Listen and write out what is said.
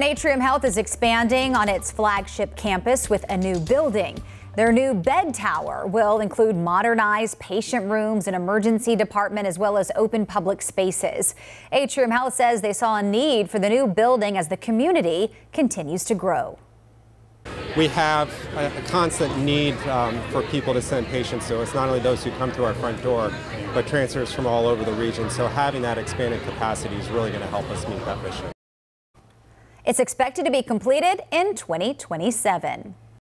Atrium Health is expanding on its flagship campus with a new building. Their new bed tower will include modernized patient rooms, an emergency department, as well as open public spaces. Atrium Health says they saw a need for the new building as the community continues to grow. We have a, constant need um, for people to send patients to us, not only those who come to our front door, but transfers from all over the region. So having that expanded capacity is really going to help us meet that mission. It's expected to be completed in 2027.